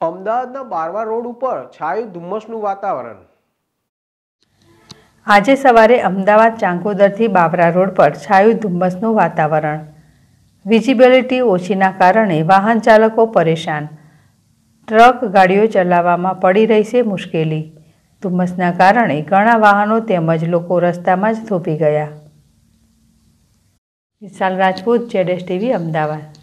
અમદાવાદના બારવા રોડ ઉપર છાયું ધુમ્મસનું વાતાવરણ. આજે સવારે અમદાવાદ ચાંકોદરથી બાબરા રોડ પર છાયું ધુમ્મસનું વાતાવરણ. વિઝિબિલિટી ઓછીના કારણે વાહન ચાલકો પરેશાન. ટ્રક ગાડીઓ ચલાવવામાં પડી રહી છે મુશ્કેલી. ધુમ્મસના કારણે ઘણા વાહનો તેમજ લોકો રસ્તામાં જ થોભી ગયા. વિશાલ રાજપૂત, જેડેશ ટીવી, અમદાવાદ.